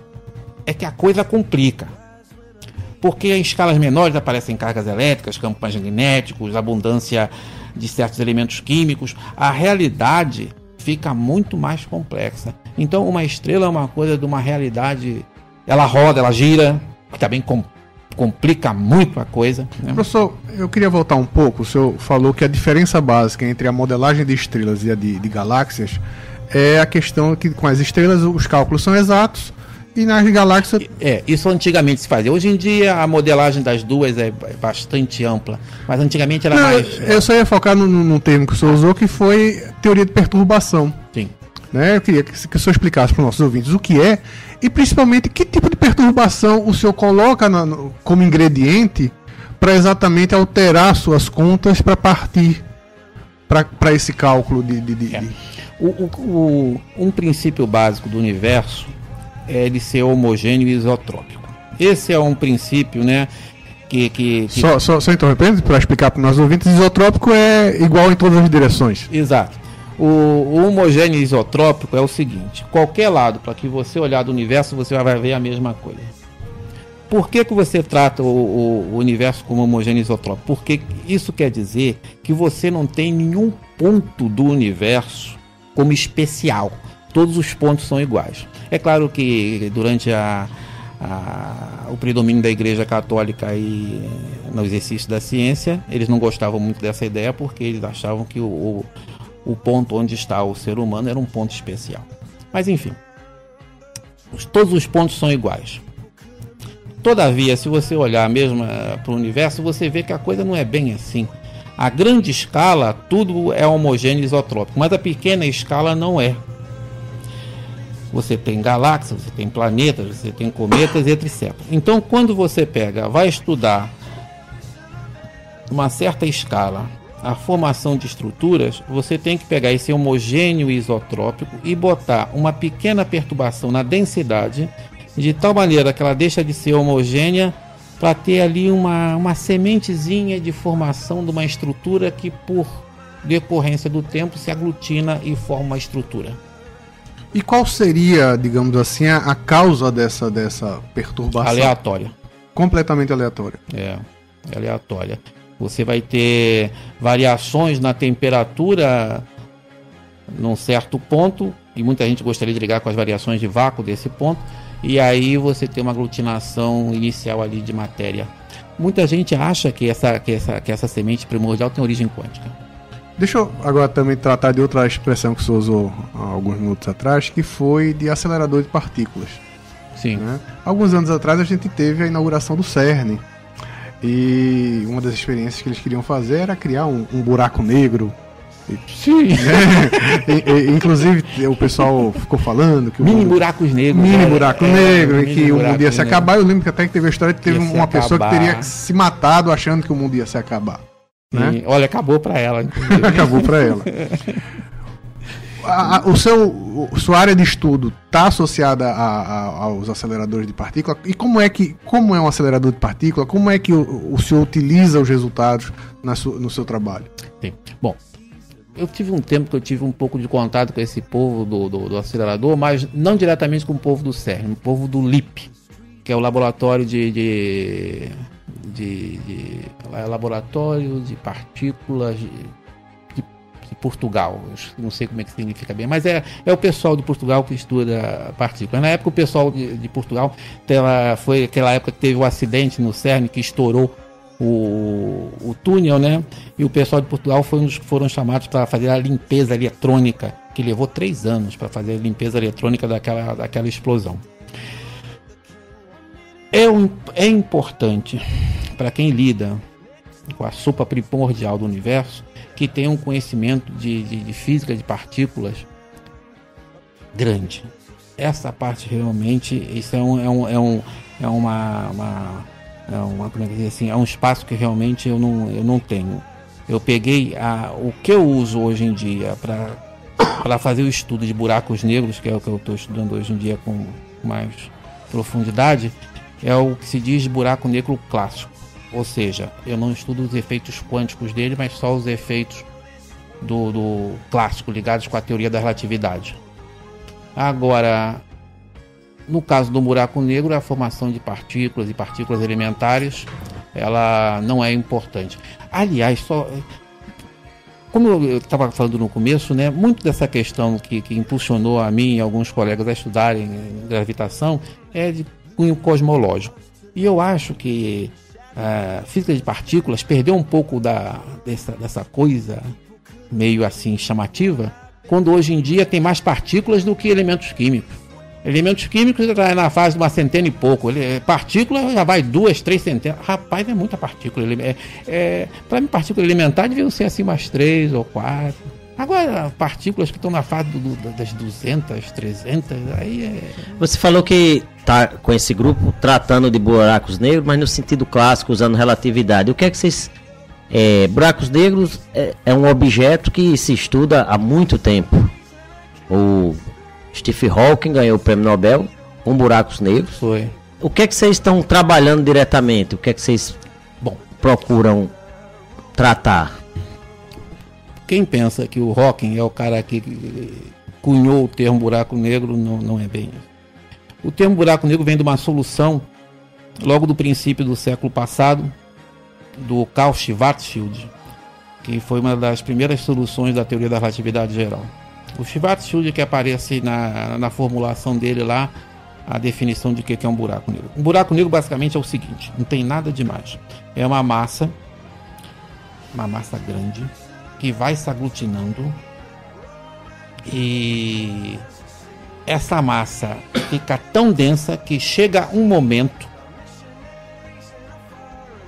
é que a coisa complica. Porque em escalas menores aparecem cargas elétricas, campos magnéticos, abundância de certos elementos químicos. A realidade fica muito mais complexa. Então, uma estrela é uma coisa de uma realidade. Ela roda, ela gira, que bem complexo complica muito a coisa. Né? Professor, eu queria voltar um pouco. O senhor falou que a diferença básica entre a modelagem de estrelas e a de, de galáxias é a questão que com as estrelas os cálculos são exatos e nas galáxias. É, isso antigamente se fazia. Hoje em dia a modelagem das duas é bastante ampla, mas antigamente era Não, mais. Eu só ia focar num termo que o senhor usou que foi teoria de perturbação. Sim. Né? Eu queria que, que o senhor explicasse para os nossos ouvintes o que é e principalmente que tipo de perturbação o senhor coloca na, no, como ingrediente para exatamente alterar suas contas para partir para esse cálculo de. de, de, é. o, o, o, um princípio básico do universo é ele ser homogêneo e isotrópico. Esse é um princípio, né? Que, que, que... Só, só, só interrompendo para explicar para os nossos ouvintes, isotrópico é igual em todas as direções. Exato. O, o homogêneo isotrópico é o seguinte: qualquer lado para que você olhar do universo, você vai ver a mesma coisa. Por que, que você trata o, o, o universo como homogêneo isotrópico? Porque isso quer dizer que você não tem nenhum ponto do universo como especial. Todos os pontos são iguais. É claro que durante a, a, o predomínio da Igreja Católica e no exercício da ciência, eles não gostavam muito dessa ideia porque eles achavam que o, o ponto onde está o ser humano era um ponto especial. Mas enfim, todos os pontos são iguais. Todavia, se você olhar mesmo eh, para o universo, você vê que a coisa não é bem assim. A grande escala, tudo é homogêneo e isotrópico, mas a pequena escala não é. Você tem galáxias, você tem planetas, você tem cometas, etc. Então, quando você pega, vai estudar uma certa escala a formação de estruturas, você tem que pegar esse homogêneo isotrópico e botar uma pequena perturbação na densidade, de tal maneira que ela deixa de ser homogênea para ter ali uma, uma sementezinha de formação de uma estrutura que, por decorrência do tempo, se aglutina e forma uma estrutura. E qual seria, digamos assim, a, a causa dessa, dessa perturbação? Aleatória. Completamente aleatória. É, é aleatória. Você vai ter variações na temperatura num certo ponto, e muita gente gostaria de ligar com as variações de vácuo desse ponto, e aí você tem uma aglutinação inicial ali de matéria. Muita gente acha que essa, que essa, que essa semente primordial tem origem quântica. Deixa eu agora também tratar de outra expressão que você usou há alguns minutos atrás, que foi de acelerador de partículas. Sim. Né? Alguns anos atrás a gente teve a inauguração do CERN, e uma das experiências que eles queriam fazer era criar um, um buraco negro. Sim. *laughs* e, e, inclusive o pessoal ficou falando que mini mundo... buracos negros. Mini é, buraco é, negro, é, e que o mundo ia se negro. acabar. Eu lembro que até que teve a história que teve ia uma pessoa que teria se matado achando que o mundo ia se acabar. Né? Olha, acabou para ela. *laughs* acabou para ela. a, a, o seu, sua área de estudo está associada a, aos aceleradores de partícula? E como é que como é um acelerador de partícula? Como é que o, o senhor utiliza os resultados su, no seu trabalho? Sim. Bom, eu tive um tempo que eu tive um pouco de contato com esse povo do, do, do acelerador, mas não diretamente com o povo do CERN, o povo do LIP, que é o laboratório de, de, de, de é laboratório de partículas de, de Portugal. Eu não sei como é que significa bem, mas é, é o pessoal de Portugal que estuda partículas. Na época, o pessoal de, de Portugal tela, foi aquela época que teve o um acidente no CERN que estourou o, o túnel, né? E o pessoal de Portugal que foram chamados para fazer a limpeza eletrônica, que levou três anos para fazer a limpeza eletrônica daquela, daquela explosão. É, um, é importante para quem lida com a sopa primordial do universo que tem um conhecimento de, de, de física de partículas grande. Essa parte realmente, isso é um, é um, é um, é uma, uma, é uma como é que assim, é um espaço que realmente eu não, eu não tenho. Eu peguei a, o que eu uso hoje em dia para fazer o estudo de buracos negros, que é o que eu estou estudando hoje em dia com mais profundidade, é o que se diz buraco negro clássico. Ou seja, eu não estudo os efeitos quânticos dele, mas só os efeitos do, do clássico ligados com a teoria da relatividade. Agora, no caso do buraco negro, a formação de partículas e partículas elementares, ela não é importante. Aliás, só como eu estava falando no começo, né, muito dessa questão que, que impulsionou a mim e alguns colegas a estudarem gravitação é de cunho cosmológico. E eu acho que a física de partículas perdeu um pouco da, dessa, dessa coisa meio assim chamativa, quando hoje em dia tem mais partículas do que elementos químicos. Elementos químicos está na fase de uma centena e pouco. Ele, partícula já vai duas, três centenas. Rapaz, é muita partícula. É, é, Para mim, partícula elementar devia ser assim umas três ou quatro. Agora, partículas que estão na fase do, das 200, 300, aí é... Você falou que tá com esse grupo tratando de buracos negros, mas no sentido clássico, usando relatividade. O que é que vocês... É, buracos negros é, é um objeto que se estuda há muito tempo. O Stephen Hawking ganhou o prêmio Nobel com buracos negros. Foi. O que é que vocês estão trabalhando diretamente? O que é que vocês Bom, procuram tratar? Quem pensa que o Hawking é o cara que cunhou o termo buraco negro, não, não é bem. O termo buraco negro vem de uma solução logo do princípio do século passado, do Carl Schwarzschild, que foi uma das primeiras soluções da teoria da relatividade geral. O Schwarzschild que aparece na, na formulação dele lá, a definição de que é um buraco negro. Um buraco negro basicamente é o seguinte, não tem nada demais. É uma massa, uma massa grande, que vai se aglutinando e essa massa fica tão densa que chega um momento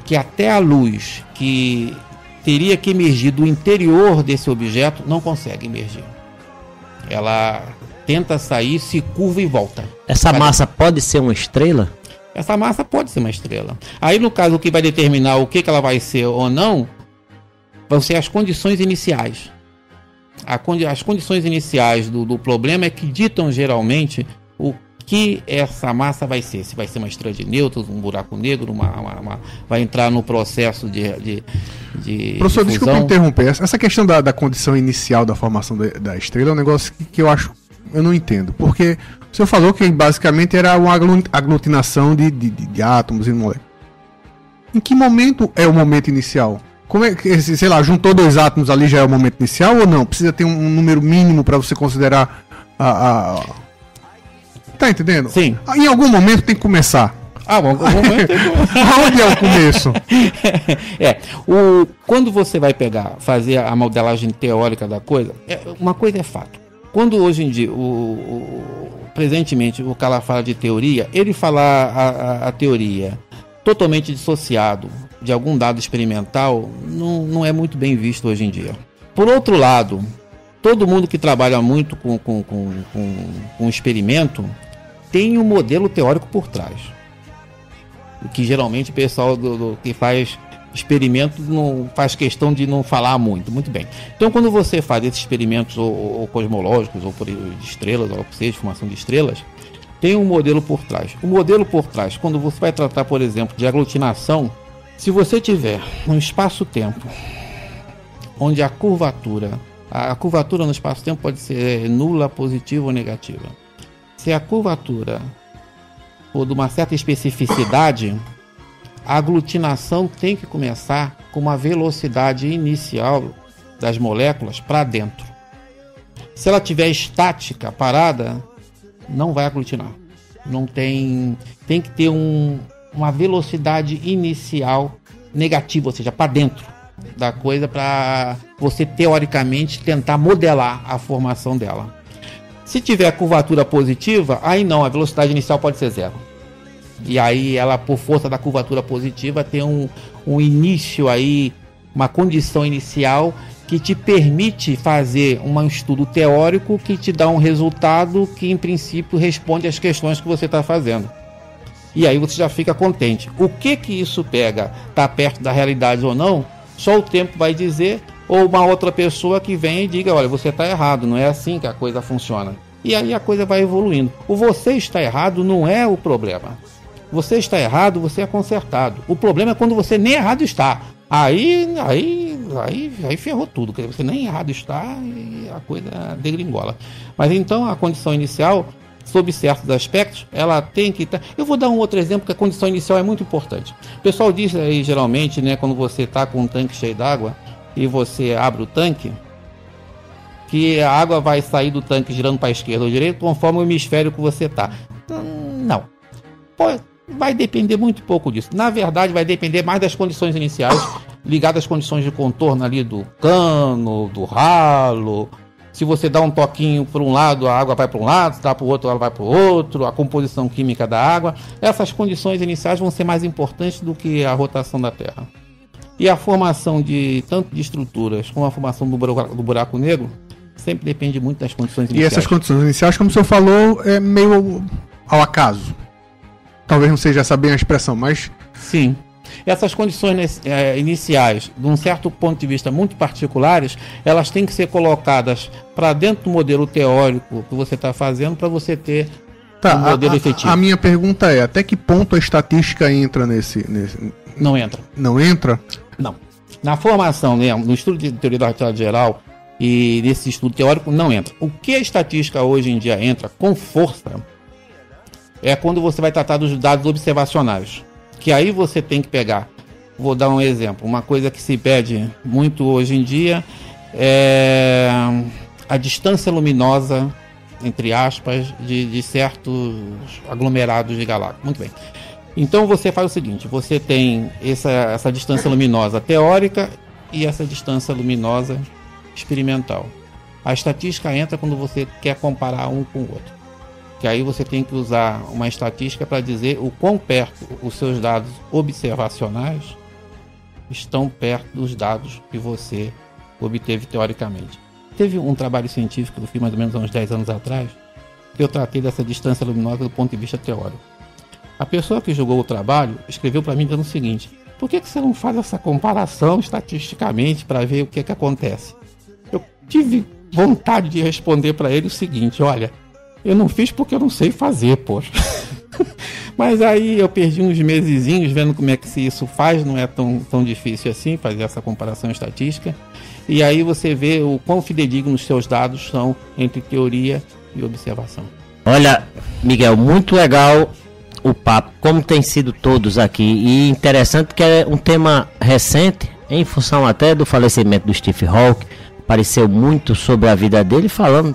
que até a luz que teria que emergir do interior desse objeto não consegue emergir. Ela tenta sair, se curva e volta. Essa massa pode ser uma estrela? Essa massa pode ser uma estrela. Aí, no caso, o que vai determinar o que, que ela vai ser ou não vão ser as condições iniciais. As condições iniciais do, do problema é que ditam geralmente o que essa massa vai ser. Se vai ser uma estrela de nêutrons, um buraco negro, uma, uma, uma vai entrar no processo de. de, de Professor, de desculpa interromper. Essa questão da, da condição inicial da formação da, da estrela é um negócio que, que, eu acho. Eu não entendo. Porque o senhor falou que basicamente era uma aglutinação de, de, de átomos e moléculas. Em que momento é o momento inicial? Como é que, sei lá, juntou dois átomos ali já é o momento inicial ou não? Precisa ter um, um número mínimo para você considerar a, a, Tá entendendo? Sim. Em algum momento tem que começar. Ah, bom, algum momento tem que *laughs* Onde é o começo? *laughs* é, o, quando você vai pegar, fazer a modelagem teórica da coisa, é, uma coisa é fato. Quando hoje em dia, o, o presentemente, o cara fala de teoria, ele falar a, a, a teoria totalmente dissociado de algum dado experimental não, não é muito bem visto hoje em dia. Por outro lado, todo mundo que trabalha muito com, com, com, com, com experimento tem um modelo teórico por trás. O que geralmente o pessoal do, do, que faz experimentos não faz questão de não falar muito. Muito bem. Então, quando você faz esses experimentos ou, ou cosmológicos, ou por, de estrelas, ou seja, formação de estrelas, tem um modelo por trás. O modelo por trás, quando você vai tratar, por exemplo, de aglutinação, se você tiver um espaço-tempo onde a curvatura, a curvatura no espaço-tempo pode ser nula, positiva ou negativa. Se a curvatura for de uma certa especificidade, a aglutinação tem que começar com uma velocidade inicial das moléculas para dentro. Se ela tiver estática, parada, não vai aglutinar. Não tem, tem que ter um, uma velocidade inicial negativa, ou seja, para dentro da coisa, para você teoricamente tentar modelar a formação dela. Se tiver curvatura positiva, aí não, a velocidade inicial pode ser zero. E aí ela, por força da curvatura positiva, tem um, um início aí, uma condição inicial que te permite fazer um estudo teórico que te dá um resultado que, em princípio, responde às questões que você está fazendo. E aí você já fica contente. O que que isso pega? Está perto da realidade ou não? Só o tempo vai dizer, ou uma outra pessoa que vem e diga, olha, você está errado, não é assim que a coisa funciona. E aí a coisa vai evoluindo. O você está errado não é o problema. Você está errado, você é consertado. O problema é quando você nem errado está. Aí, aí, aí, aí ferrou tudo. Você nem errado está e a coisa degringola. Mas então a condição inicial sob certos aspectos, ela tem que estar. Tá... Eu vou dar um outro exemplo que a condição inicial é muito importante. O pessoal diz aí geralmente, né, quando você está com um tanque cheio d'água e você abre o tanque, que a água vai sair do tanque girando para a esquerda ou direita conforme o hemisfério que você está. Não. Pode, vai depender muito pouco disso. Na verdade, vai depender mais das condições iniciais, ligadas às condições de contorno ali do cano, do ralo, se você dá um toquinho para um lado, a água vai para um lado, se dá para o outro, ela vai para o outro, a composição química da água. Essas condições iniciais vão ser mais importantes do que a rotação da Terra. E a formação de tanto de estruturas como a formação do buraco, do buraco negro sempre depende muito das condições iniciais. E essas condições iniciais, como o senhor falou, é meio ao acaso. Talvez não seja essa bem a expressão, mas. Sim. Essas condições é, iniciais, de um certo ponto de vista muito particulares, elas têm que ser colocadas para dentro do modelo teórico que você está fazendo para você ter tá, um modelo a, efetivo. A minha pergunta é, até que ponto a estatística entra nesse... nesse... Não entra. Não entra? Não. Na formação, né, no estudo de teoria da atividade geral e nesse estudo teórico, não entra. O que a estatística hoje em dia entra com força é quando você vai tratar dos dados observacionais que aí você tem que pegar. Vou dar um exemplo. Uma coisa que se pede muito hoje em dia é a distância luminosa, entre aspas, de, de certos aglomerados de galáxias. Muito bem. Então você faz o seguinte: você tem essa, essa distância luminosa teórica e essa distância luminosa experimental. A estatística entra quando você quer comparar um com o outro. Que aí você tem que usar uma estatística para dizer o quão perto os seus dados observacionais estão perto dos dados que você obteve teoricamente. Teve um trabalho científico que eu fiz mais ou menos há uns 10 anos atrás, que eu tratei dessa distância luminosa do ponto de vista teórico. A pessoa que jogou o trabalho escreveu para mim dizendo o seguinte: por que, que você não faz essa comparação estatisticamente para ver o que, que acontece? Eu tive vontade de responder para ele o seguinte: olha, eu não fiz porque eu não sei fazer, poxa. *laughs* Mas aí eu perdi uns mesezinhos vendo como é que se isso faz, não é tão, tão difícil assim fazer essa comparação estatística. E aí você vê o quão fidedignos seus dados são entre teoria e observação. Olha, Miguel, muito legal o papo, como tem sido todos aqui. E interessante que é um tema recente, em função até do falecimento do Steve Hawking. Apareceu muito sobre a vida dele, falando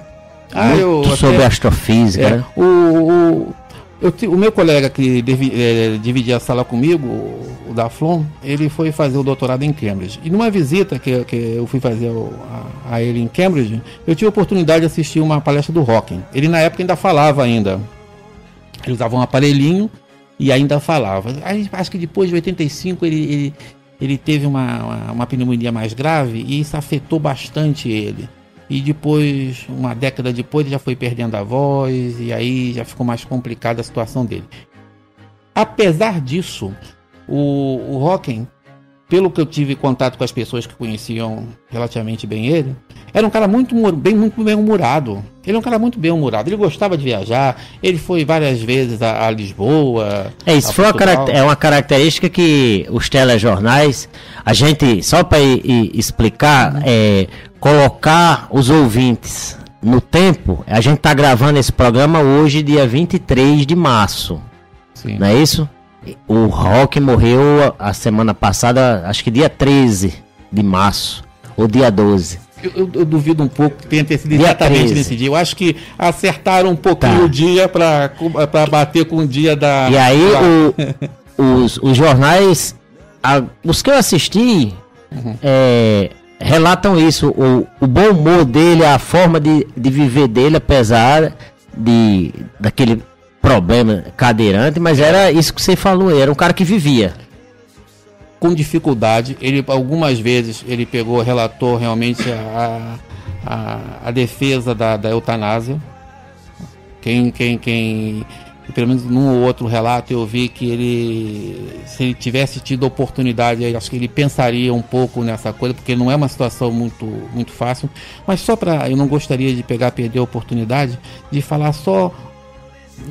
ah, muito sobre até, astrofísica. É, né? o, o, eu, o meu colega que devi, é, dividia a sala comigo, o Daflon, ele foi fazer o doutorado em Cambridge. E numa visita que, que eu fui fazer a, a, ele em Cambridge, eu tive a oportunidade de assistir uma palestra do Hawking. Ele na época ainda falava ainda. Ele usava um aparelhinho e ainda falava. Aí, acho que depois de 85 ele, ele, ele teve uma, uma, uma pneumonia mais grave e isso afetou bastante ele e depois, uma década depois, ele já foi perdendo a voz e aí já ficou mais complicada a situação dele. Apesar disso, o, o Hawking, pelo que eu tive contato com as pessoas que conheciam relativamente bem ele, era um cara muito bem, muito bem humorado. Ele é um cara muito bem humorado. Ele gostava de viajar. Ele foi várias vezes a, a Lisboa. É isso. Foi uma é uma característica que os telejornais, a gente só para explicar, é, colocar os ouvintes no tempo, a gente está gravando esse programa hoje, dia 23 de março. Sim. Não é isso? O Rock morreu a semana passada, acho que dia 13 de março, ou dia 12. Eu, eu, duvido um pouco que tenha sido exatamente nesse dia. Eu acho que acertaram um pouquinho tá. o dia para bater com o dia da. E aí, o, *laughs* os, os jornais, a, os que eu assisti, uhum. é, relatam isso, o, o bom humor dele, a forma de, de viver dele, apesar de daquele problema cadeirante, mas era isso que você falou, era um cara que vivia. Com dificuldade, ele algumas vezes ele pegou, relatou realmente a, a, a defesa da, da eutanásia. Quem, quem, quem pelo menos num ou outro relato eu vi que ele, se ele tivesse tido oportunidade, acho que ele pensaria um pouco nessa coisa, porque não é uma situação muito, muito fácil. Mas só para, eu não gostaria de pegar, perder a oportunidade de falar só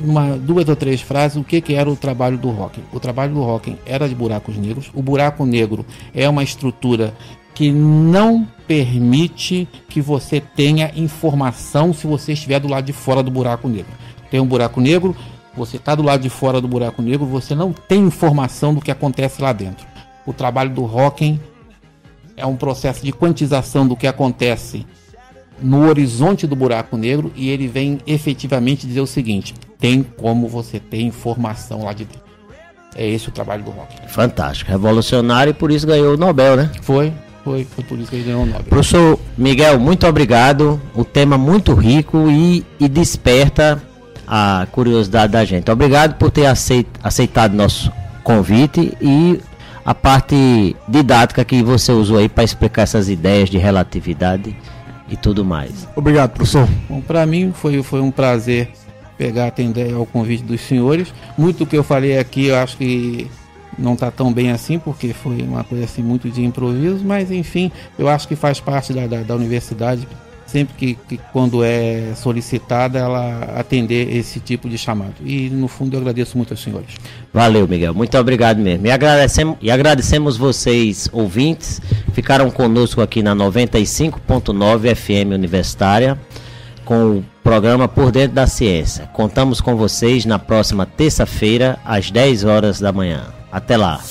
uma, duas ou três frases o que, que era o trabalho do Hawking. O trabalho do Hawking era de buracos negros. O buraco negro é uma estrutura que não permite que você tenha informação se você estiver do lado de fora do buraco negro. Tem um buraco negro, você está do lado de fora do buraco negro, você não tem informação do que acontece lá dentro. O trabalho do Hawking é um processo de quantização do que acontece no horizonte do buraco negro e ele vem efetivamente dizer o seguinte: tem como você ter informação lá de dentro. É esse o trabalho do Hawking. Fantástico, revolucionário e por isso ganhou o Nobel, né? Foi, foi, foi por isso que ele ganhou o Nobel. Professor Miguel, muito obrigado. O tema muito rico e, e desperta a curiosidade da gente. Obrigado por ter aceitado nosso convite e a parte didática que você usou aí para explicar essas ideias de relatividade e tudo mais. Obrigado, professor. Bom, para mim foi, foi um prazer pegar atender ao convite dos senhores. Muito que eu falei aqui, eu acho que não está tão bem assim, porque foi uma coisa assim muito de improviso, mas enfim, eu acho que faz parte da, da, da universidade sempre que, que, quando é solicitada ela atender esse tipo de chamado. E no fundo eu agradeço muito aos senhores. Valeu, Miguel. Muito obrigado mesmo. E agradecemos, e agradecemos vocês, ouvintes, ficaram conosco aqui na 95.9 FM Universitária com o programa Por Dentro da Ciência. Contamos com vocês na próxima terça-feira, às 10 horas da manhã. Até lá.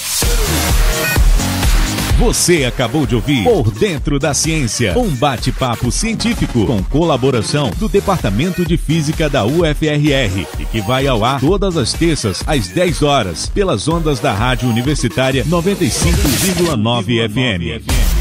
Você acabou de ouvir Por Dentro da Ciência, um bate-papo científico com colaboração do Departamento de Física da UFRR e que vai ao ar todas as terças às 10 horas pelas ondas da Rádio Universitária 95,9 FM.